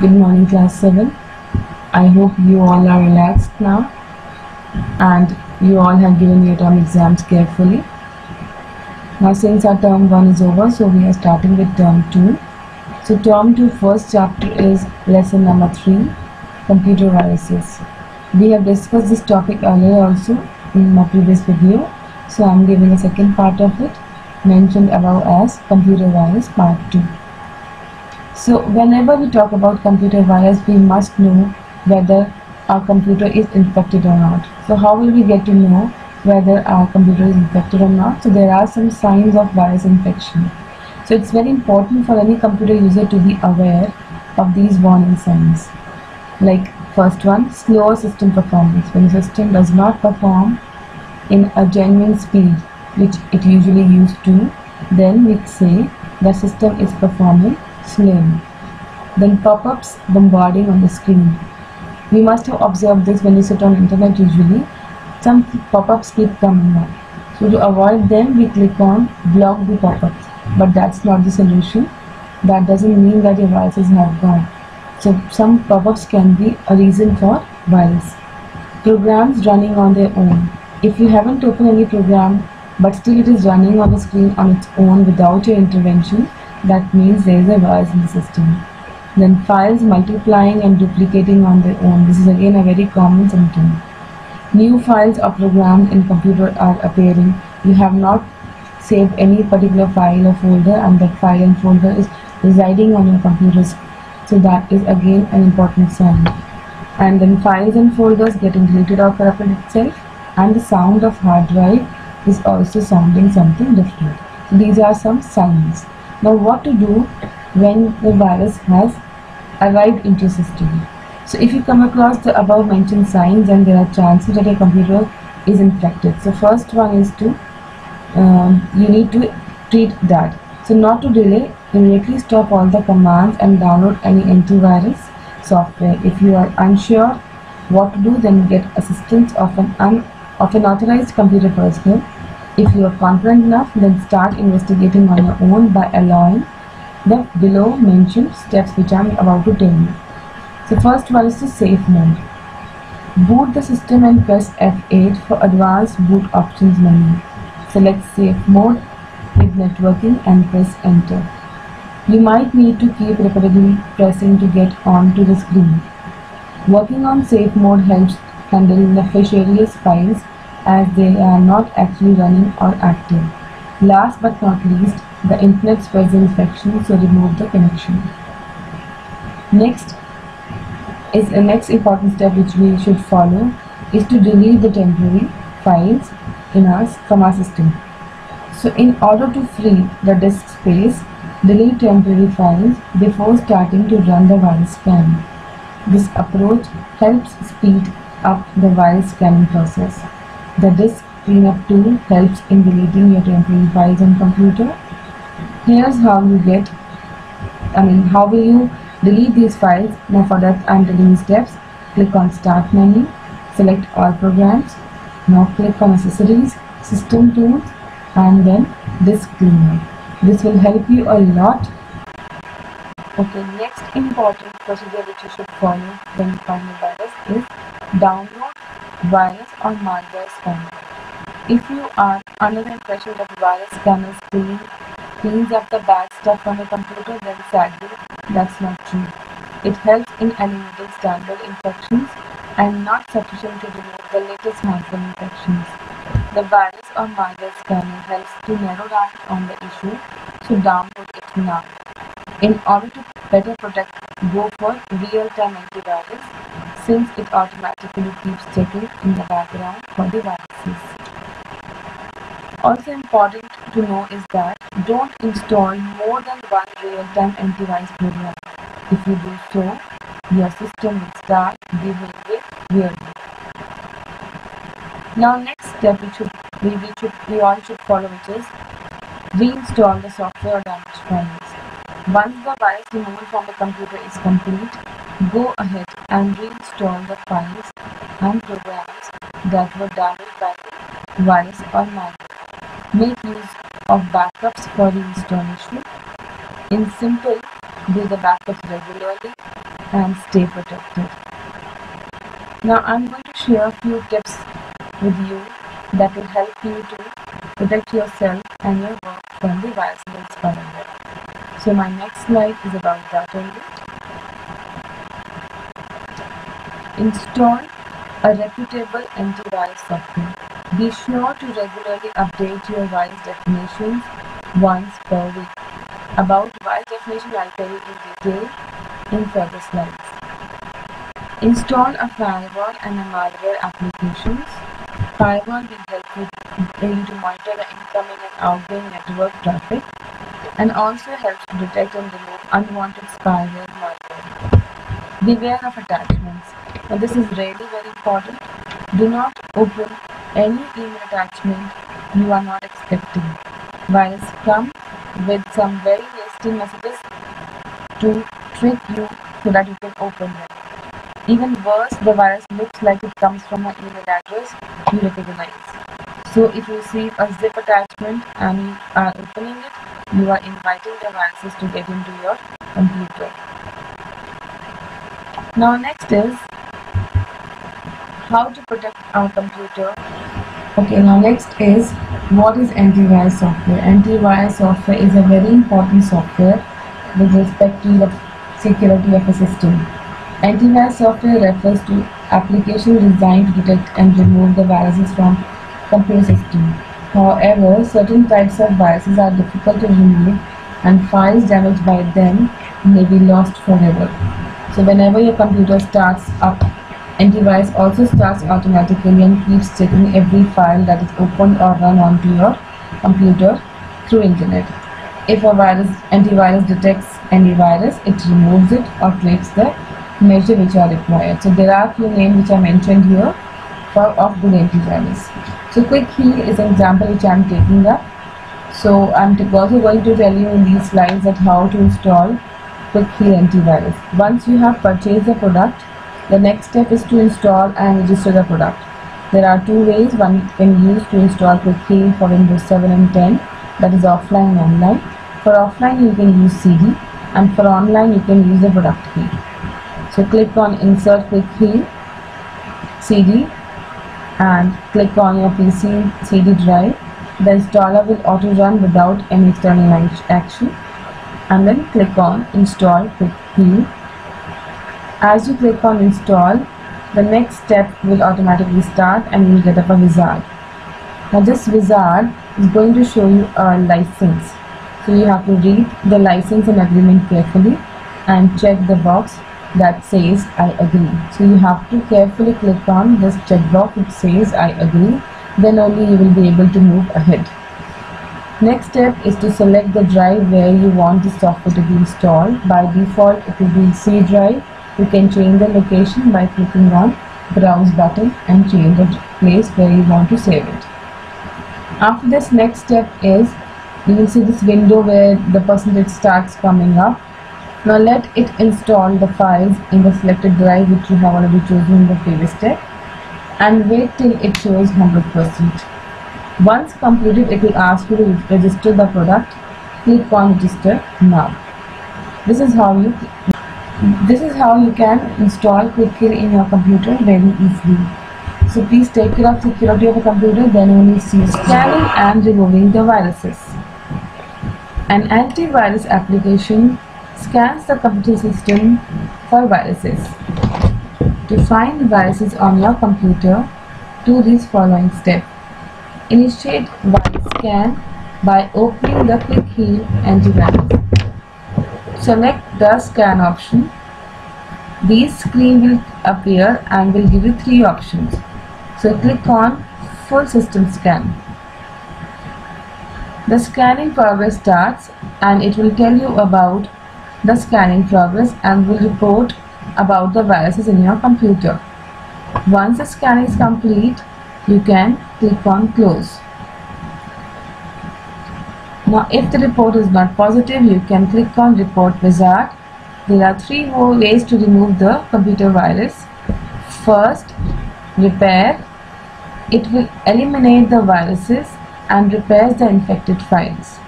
Good morning, class 7. I hope you all are relaxed now and you all have given your term exams carefully. Now, since our term 1 is over, so we are starting with term 2. So, term 2 first chapter is lesson number 3 computer viruses. We have discussed this topic earlier also in my previous video. So, I am giving a second part of it mentioned above as computer virus part 2. So whenever we talk about computer virus, we must know whether our computer is infected or not. So how will we get to know whether our computer is infected or not? So there are some signs of virus infection. So it's very important for any computer user to be aware of these warning signs. Like first one, slower system performance. When the system does not perform in a genuine speed, which it usually used to, then we say the system is performing slowly. Then pop-ups bombarding on the screen. We must have observed this when you sit on internet usually. Some pop-ups keep coming up. So to avoid them, we click on block the pop-ups. But that's not the solution. That doesn't mean that your have gone. So some pop-ups can be a reason for virus. Programs running on their own. If you haven't opened any program but still it is running on the screen on its own without your intervention, that means there is a virus in the system. Then files multiplying and duplicating on their own. This is again a very common symptom. New files or programs in computer are appearing. You have not saved any particular file or folder and that file and folder is residing on your computer. So that is again an important sign. And then files and folders getting deleted or corrupted itself and the sound of hard drive is also sounding something different. So these are some signs. Now what to do when the virus has arrived into system? So if you come across the above mentioned signs then there are chances that your computer is infected. So first one is to um, you need to treat that. So not to delay, immediately stop all the commands and download any antivirus software. If you are unsure what to do then get assistance of an un of an authorized computer personnel if you are confident enough, then start investigating on your own by allowing the below mentioned steps which I am about to tell you. So first one is the safe mode. Boot the system and press F8 for advanced boot options menu. Select safe mode with networking and press enter. You might need to keep repeatedly pressing to get onto the screen. Working on safe mode helps handle nefarious files as they are not actually running or active. Last but not least, the internet spreads infection, so remove the connection. Next is the next important step which we should follow is to delete the temporary files in our from our system. So in order to free the disk space, delete temporary files before starting to run the virus scan. This approach helps speed up the virus scanning process. The disk cleanup tool helps in deleting your temporary files on computer. Here's how you get, I mean, how will you delete these files? Now for that I'm telling steps. Click on start menu, select all programs. Now click on accessories, system tools and then disk cleaner. This will help you a lot. Okay, next important procedure which you should follow when you find a virus is download virus or malware scanner. If you are under the impression that virus scanners clean, cleans up the bad stuff on your computer, then sadly, that's not true. It helps in eliminating standard infections and not sufficient to remove the latest malware infections. The virus or malware scanner helps to narrow down on the issue, so download it now. In order to better protect, go for real-time antivirus since it automatically keeps checking in the background for viruses. Also important to know is that don't install more than one real-time antivirus program. If you do so, your system will start behaving weirdly. Now next step we should we, we should we all should follow which is reinstall the software or damaged files. Once the virus removal from the computer is complete, go ahead and reinstall the files and programs that were damaged by virus or malware. Make use of backups for reinstallation. In simple, do the backups regularly. and stay protected. Now I'm going to share a few tips with you that will help you to protect yourself and your work from the viruses spyware. So my next slide is about that only. Install a reputable antivirus software. Be sure to regularly update your virus definitions once per week. About virus definition I'll tell you in detail in further slides. Install a firewall and a malware applications. Firewall will help you to monitor the incoming and outgoing network traffic and also helps to detect and remove unwanted spyware malware. Beware of attachments. Now this is really very important. Do not open any email attachment you are not expecting. Virus come with some very nasty messages to trick you so that you can open them. Even worse, the virus looks like it comes from an email address you recognize. So if you receive a zip attachment and you are opening it, you are inviting the viruses to get into your computer. Now next is how to protect our computer. Okay, now next is what is antivirus software? Antivirus software is a very important software with respect to the security of a system. Antivirus software refers to applications designed to detect and remove the viruses from computer system. However, certain types of viruses are difficult to remove and files damaged by them may be lost forever. So whenever your computer starts up, antivirus also starts automatically and keeps checking every file that is opened or run onto your computer through internet. If a virus antivirus detects any virus, it removes it or takes the measure which are required. So there are few names which are mentioned here for of good antivirus. So quick heal is an example which I am taking up. So I'm also going to tell you in these slides that how to install quick heal antivirus. Once you have purchased the product, the next step is to install and register the product. There are two ways one can use to install quick heal for Windows 7 and 10 that is offline and online. For offline you can use CD and for online you can use the product key. So click on insert quick heal CD and click on your PC CD drive. The installer will auto run without any external action and then click on install quick heal. As you click on install, the next step will automatically start and you will get up a wizard. Now this wizard is going to show you a license. So you have to read the license and agreement carefully and check the box that says I agree. So you have to carefully click on this checkbox which says I agree. Then only you will be able to move ahead. Next step is to select the drive where you want the software to be installed. By default it will be C drive. You can change the location by clicking on browse button and change the place where you want to save it. After this next step is you will see this window where the percentage starts coming up now let it install the files in the selected drive which you have already chosen in the previous step and wait till it shows 100%. Once completed it will ask you to register the product. Click on register now. This is how you this is how you can install Quick in your computer very easily. So please take care of security of a computer then only see scanning and removing the viruses. An antivirus application scans the computer system for viruses. To find viruses on your computer, do these following steps. Initiate virus scan by opening the Quick Heal antivirus. Select the scan option. This screen will appear and will give you three options. So click on Full System Scan. The scanning progress starts and it will tell you about the scanning progress and will report about the viruses in your computer. Once the scan is complete, you can click on close. Now if the report is not positive, you can click on report wizard. There are three more ways to remove the computer virus. First, repair. It will eliminate the viruses and repairs the infected files.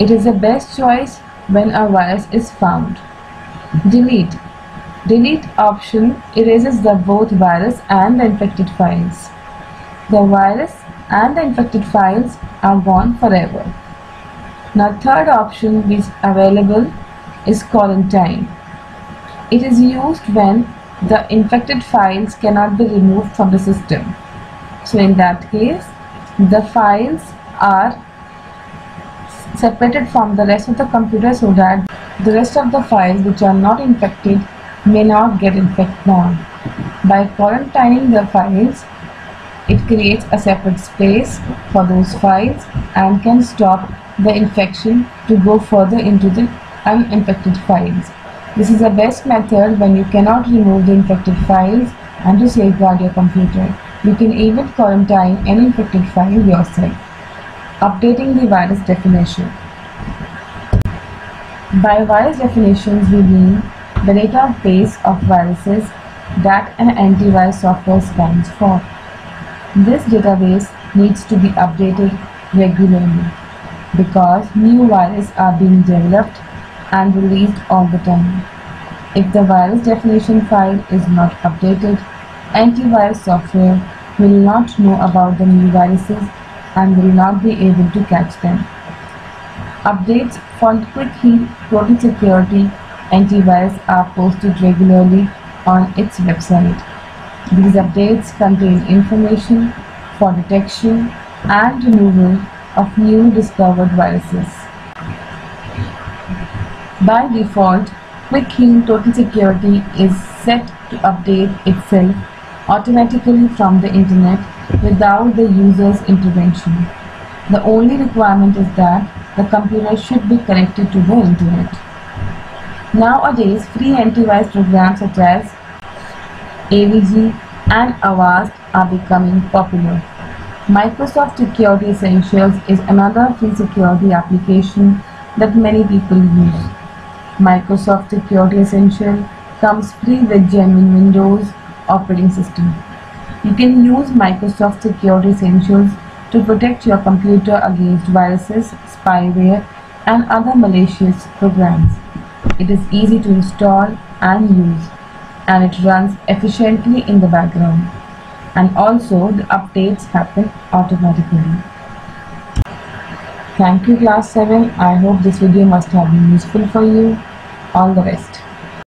It is the best choice when a virus is found. Delete. Delete option erases the both virus and the infected files. The virus and the infected files are gone forever. Now third option which available is quarantine. It is used when the infected files cannot be removed from the system. So in that case, the files are separated from the rest of the computer so that the rest of the files which are not infected may not get infected now. By quarantining the files, it creates a separate space for those files and can stop the infection to go further into the uninfected files. This is the best method when you cannot remove the infected files and to safeguard your computer. You can even quarantine any infected file yourself. Updating the virus definition. By virus definitions we mean the database of viruses that an antivirus software scans for. This database needs to be updated regularly because new viruses are being developed and released all the time. If the virus definition file is not updated, antivirus software will not know about the new viruses and will not be able to catch them. Updates for Quick Heal Total Security antivirus are posted regularly on its website. These updates contain information for detection and removal of new discovered viruses. By default, Quick Heal Total Security is set to update itself automatically from the internet without the user's intervention. The only requirement is that the computer should be connected to the internet. Nowadays, free antivirus programs such as AVG and Avast are becoming popular. Microsoft Security Essentials is another free security application that many people use. Microsoft Security Essential comes free with genuine Windows operating system. You can use Microsoft Security Essentials to protect your computer against viruses, spyware, and other malicious programs. It is easy to install and use, and it runs efficiently in the background. And also, the updates happen automatically. Thank you class 7. I hope this video must have been useful for you. All the best.